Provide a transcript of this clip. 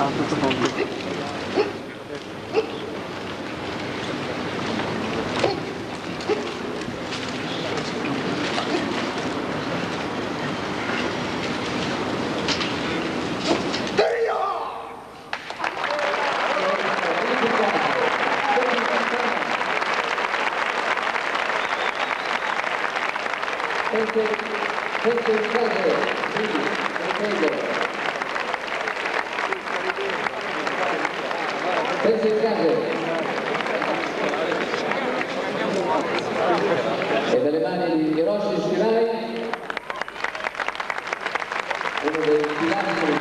a questo punto. Questo, questo è il caso, sì, prego. Pensi in caso. E dalle mani di Hiroshi Shirai, uno dei pilastri